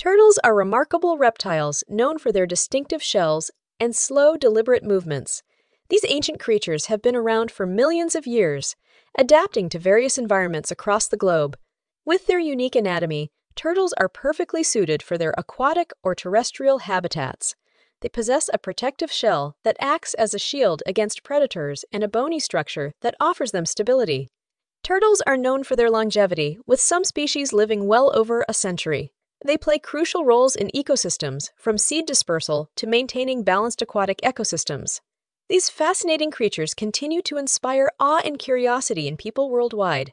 Turtles are remarkable reptiles known for their distinctive shells and slow, deliberate movements. These ancient creatures have been around for millions of years, adapting to various environments across the globe. With their unique anatomy, turtles are perfectly suited for their aquatic or terrestrial habitats. They possess a protective shell that acts as a shield against predators and a bony structure that offers them stability. Turtles are known for their longevity, with some species living well over a century. They play crucial roles in ecosystems, from seed dispersal to maintaining balanced aquatic ecosystems. These fascinating creatures continue to inspire awe and curiosity in people worldwide.